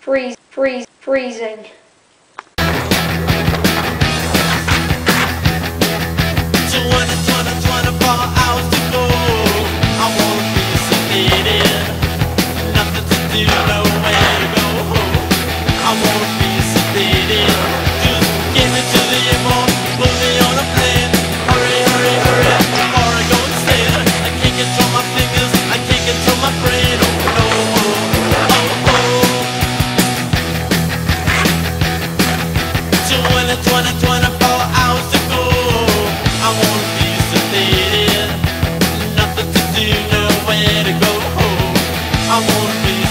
freeze, freeze, freezing. I won't be